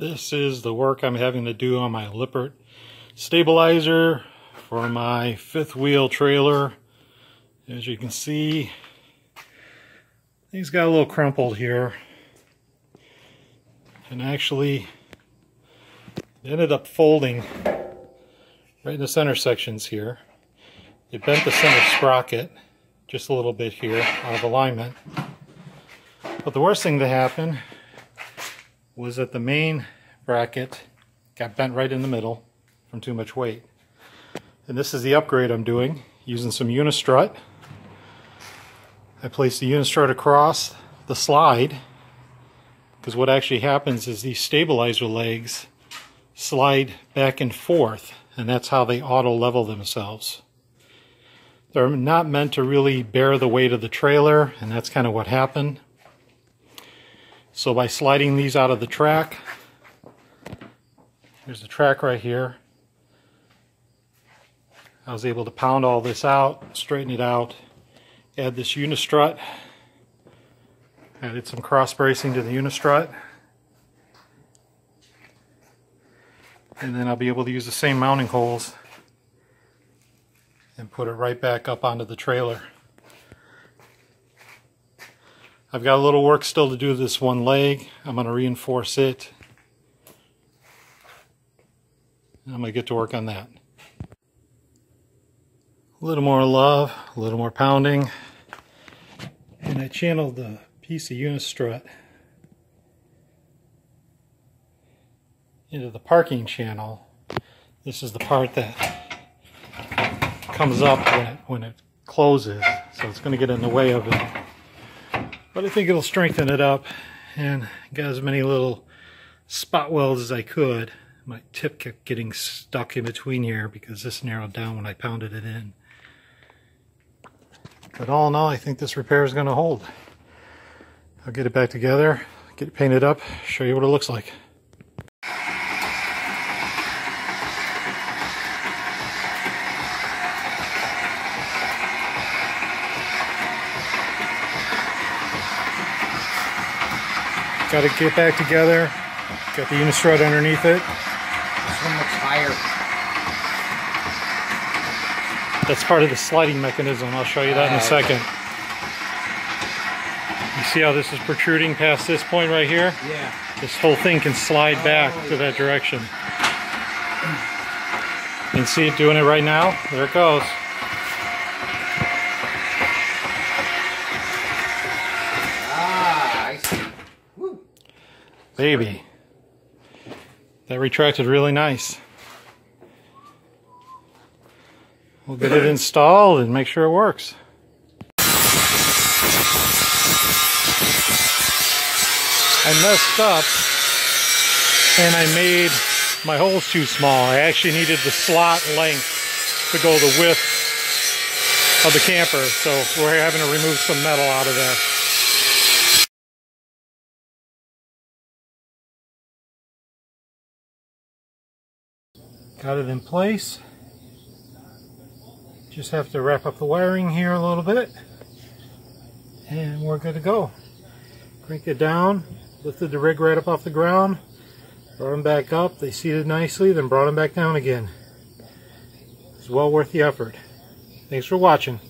This is the work I'm having to do on my Lippert stabilizer for my fifth wheel trailer. As you can see, things got a little crumpled here. And actually ended up folding right in the center sections here. It bent the center sprocket just a little bit here out of alignment. But the worst thing that happened was that the main bracket got bent right in the middle from too much weight. And this is the upgrade I'm doing using some Unistrut. I place the Unistrut across the slide because what actually happens is these stabilizer legs slide back and forth and that's how they auto level themselves. They're not meant to really bear the weight of the trailer and that's kind of what happened. So by sliding these out of the track, there's the track right here. I was able to pound all this out, straighten it out, add this unistrut, added some cross bracing to the unistrut, and then I'll be able to use the same mounting holes and put it right back up onto the trailer. I've got a little work still to do this one leg. I'm going to reinforce it. I'm going to get to work on that. A little more love, a little more pounding. And I channeled the piece of unistrut into the parking channel. This is the part that comes up when it, when it closes. So it's going to get in the way of it. But I think it'll strengthen it up and got as many little spot welds as I could. My tip kept getting stuck in between here because this narrowed down when I pounded it in. But all in all, I think this repair is going to hold. I'll get it back together, get it painted up, show you what it looks like. Got to get back together. Got the unistrut underneath it. That's part of the sliding mechanism. I'll show you that in a second. You see how this is protruding past this point right here? Yeah. This whole thing can slide back Oh, to that direction. You can see it doing it right now. There it goes. Ah, I see. Woo. Baby. That retracted really nice. We'll get it installed and make sure it works. I messed up and I made my holes too small. I actually needed the slot length to go the width of the camper. So we're having to remove some metal out of there. Got it in place. Just have to wrap up the wiring here a little bit. And we're good to go. Crank it down, lifted the rig right up off the ground, brought them back up, they seated nicely, then brought them back down again. It's well worth the effort. Thanks for watching.